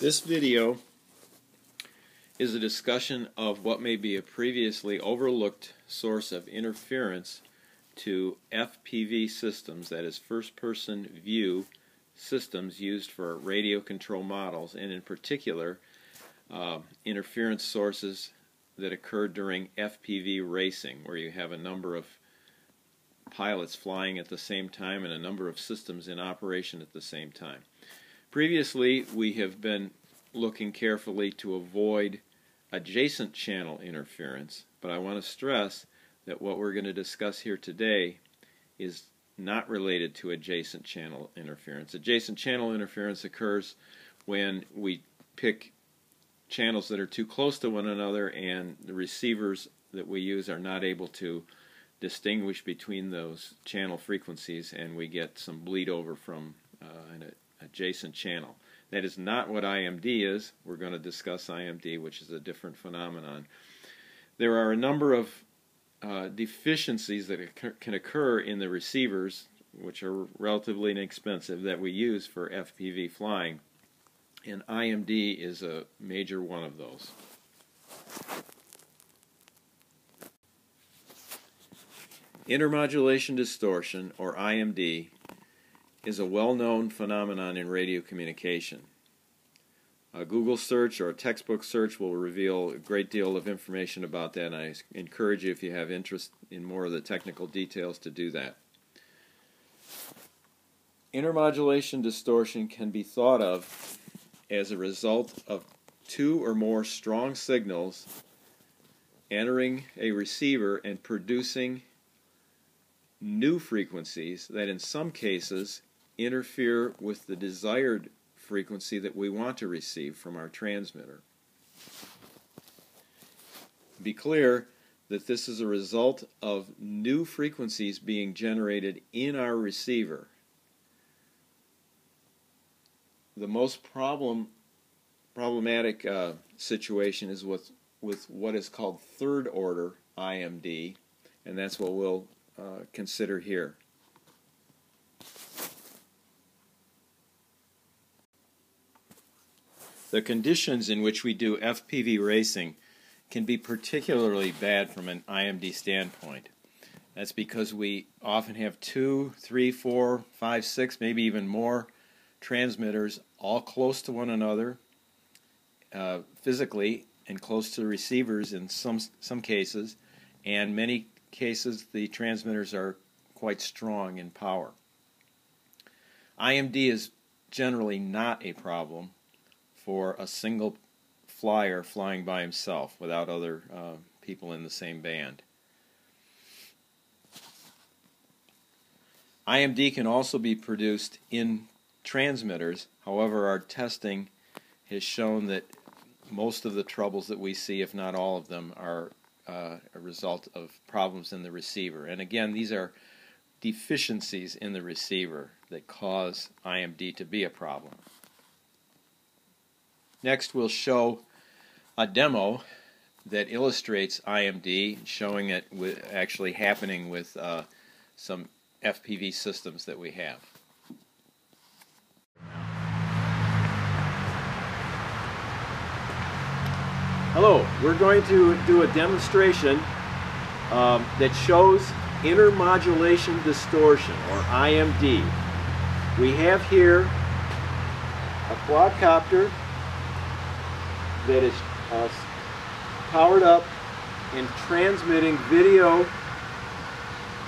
This video is a discussion of what may be a previously overlooked source of interference to FPV systems, that is first person view systems used for radio control models, and in particular uh, interference sources that occur during FPV racing, where you have a number of pilots flying at the same time and a number of systems in operation at the same time. Previously, we have been looking carefully to avoid adjacent channel interference, but I want to stress that what we're going to discuss here today is not related to adjacent channel interference. Adjacent channel interference occurs when we pick channels that are too close to one another and the receivers that we use are not able to distinguish between those channel frequencies and we get some bleed over from uh, an adjacent channel. That is not what IMD is. We're going to discuss IMD, which is a different phenomenon. There are a number of uh, deficiencies that can occur in the receivers, which are relatively inexpensive, that we use for FPV flying, and IMD is a major one of those. Intermodulation distortion, or IMD, is a well-known phenomenon in radio communication. A Google search or a textbook search will reveal a great deal of information about that, and I encourage you, if you have interest in more of the technical details, to do that. Intermodulation distortion can be thought of as a result of two or more strong signals entering a receiver and producing new frequencies that in some cases interfere with the desired frequency that we want to receive from our transmitter. Be clear that this is a result of new frequencies being generated in our receiver. The most problem problematic uh, situation is with with what is called third order IMD, and that's what we'll uh, consider here. The conditions in which we do FPV racing can be particularly bad from an IMD standpoint. That's because we often have two, three, four, five, six, maybe even more transmitters all close to one another uh, physically and close to the receivers in some some cases, and many cases the transmitters are quite strong in power. IMD is generally not a problem for a single flyer flying by himself without other uh, people in the same band. IMD can also be produced in transmitters, however, our testing has shown that most of the troubles that we see, if not all of them, are uh, a result of problems in the receiver. And again, these are deficiencies in the receiver that cause IMD to be a problem. Next, we'll show a demo that illustrates IMD, showing it with actually happening with uh, some FPV systems that we have. Hello, we're going to do a demonstration um, that shows intermodulation distortion, or IMD. We have here a quadcopter that is uh, powered up and transmitting video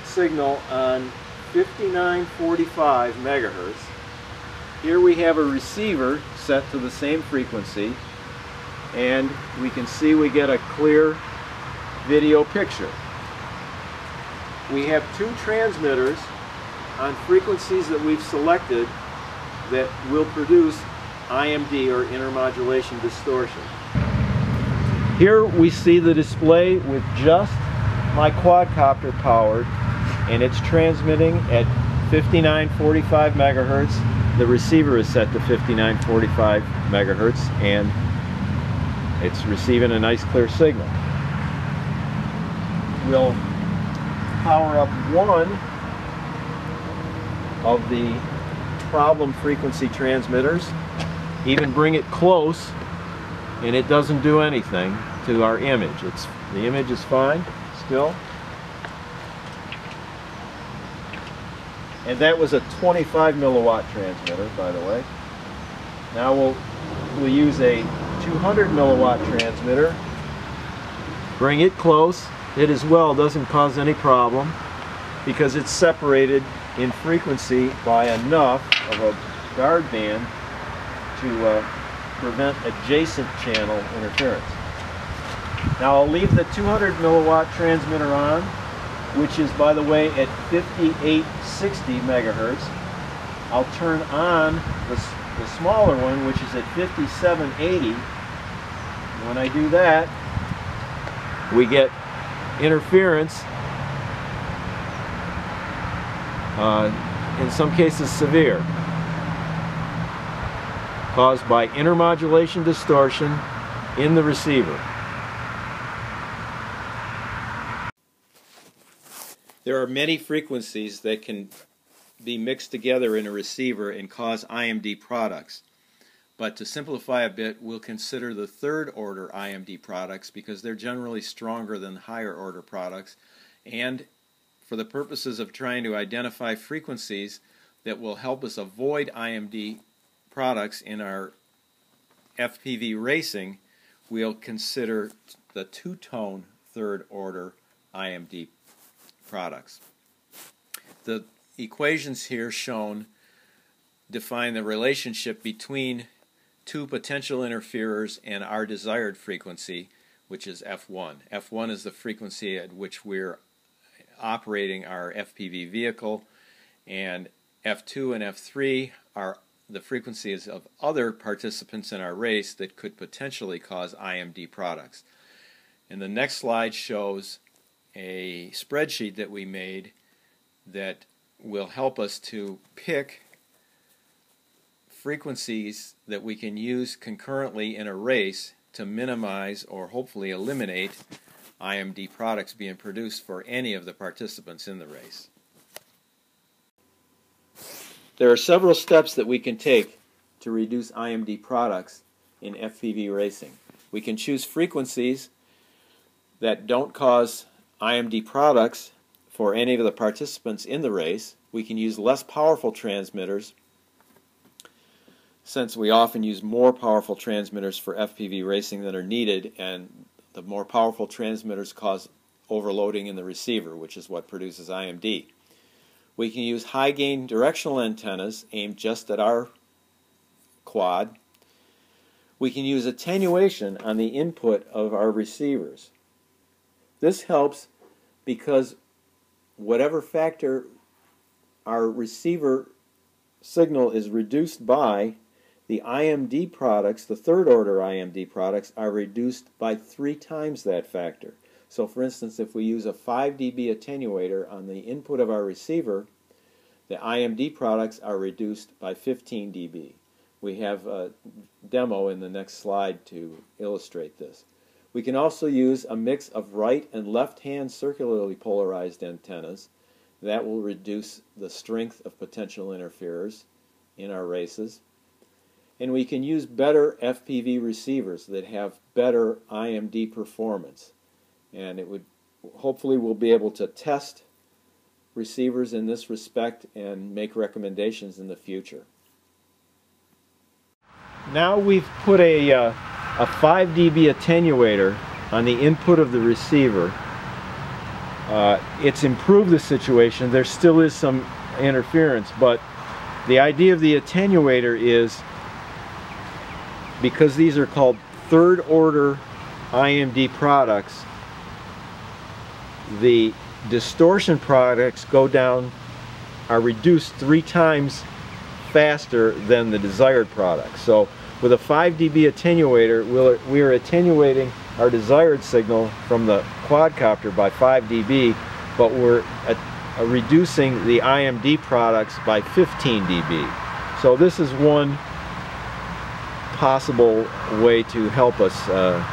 signal on 5945 megahertz. Here we have a receiver set to the same frequency and we can see we get a clear video picture. We have two transmitters on frequencies that we've selected that will produce IMD or intermodulation distortion. Here we see the display with just my quadcopter powered and it's transmitting at 5945 megahertz. The receiver is set to 5945 megahertz and it's receiving a nice clear signal. We'll power up one of the problem frequency transmitters even bring it close and it doesn't do anything to our image. It's The image is fine still. And that was a 25 milliwatt transmitter, by the way. Now we'll, we'll use a 200 milliwatt transmitter. Bring it close. It as well doesn't cause any problem because it's separated in frequency by enough of a guard band to uh, prevent adjacent channel interference. Now I'll leave the 200 milliwatt transmitter on, which is by the way at 5860 megahertz. I'll turn on the, the smaller one, which is at 5780. When I do that, we get interference, uh, in some cases severe caused by intermodulation distortion in the receiver. There are many frequencies that can be mixed together in a receiver and cause IMD products. But to simplify a bit, we'll consider the third order IMD products because they're generally stronger than higher order products. And for the purposes of trying to identify frequencies that will help us avoid IMD products in our FPV racing, we'll consider the two-tone third order IMD products. The equations here shown define the relationship between two potential interferers and our desired frequency, which is F1. F1 is the frequency at which we're operating our FPV vehicle, and F2 and F3 are the frequencies of other participants in our race that could potentially cause IMD products. And the next slide shows a spreadsheet that we made that will help us to pick frequencies that we can use concurrently in a race to minimize or hopefully eliminate IMD products being produced for any of the participants in the race. There are several steps that we can take to reduce IMD products in FPV racing. We can choose frequencies that don't cause IMD products for any of the participants in the race. We can use less powerful transmitters since we often use more powerful transmitters for FPV racing than are needed and the more powerful transmitters cause overloading in the receiver which is what produces IMD. We can use high gain directional antennas aimed just at our quad. We can use attenuation on the input of our receivers. This helps because whatever factor our receiver signal is reduced by, the IMD products, the third order IMD products, are reduced by three times that factor. So for instance, if we use a 5 dB attenuator on the input of our receiver, the IMD products are reduced by 15 dB. We have a demo in the next slide to illustrate this. We can also use a mix of right and left hand circularly polarized antennas. That will reduce the strength of potential interferers in our races. And we can use better FPV receivers that have better IMD performance and it would hopefully we'll be able to test receivers in this respect and make recommendations in the future. Now we've put a, uh, a 5 dB attenuator on the input of the receiver. Uh, it's improved the situation. There still is some interference, but the idea of the attenuator is because these are called third order IMD products, the distortion products go down, are reduced three times faster than the desired products. So with a 5 dB attenuator, we are attenuating our desired signal from the quadcopter by 5 dB, but we're uh, reducing the IMD products by 15 dB. So this is one possible way to help us uh,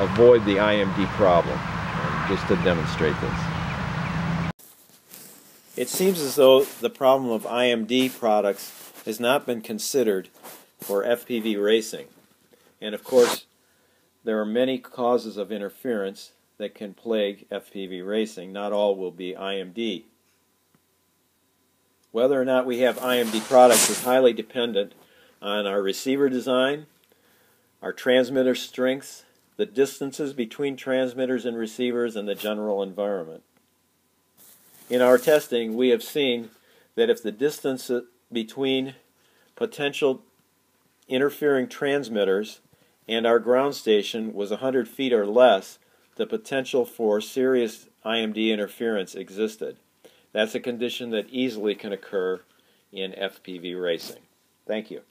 avoid the IMD problem just to demonstrate this. It seems as though the problem of IMD products has not been considered for FPV racing. And of course, there are many causes of interference that can plague FPV racing. Not all will be IMD. Whether or not we have IMD products is highly dependent on our receiver design, our transmitter strengths, the distances between transmitters and receivers, and the general environment. In our testing, we have seen that if the distance between potential interfering transmitters and our ground station was 100 feet or less, the potential for serious IMD interference existed. That's a condition that easily can occur in FPV racing. Thank you.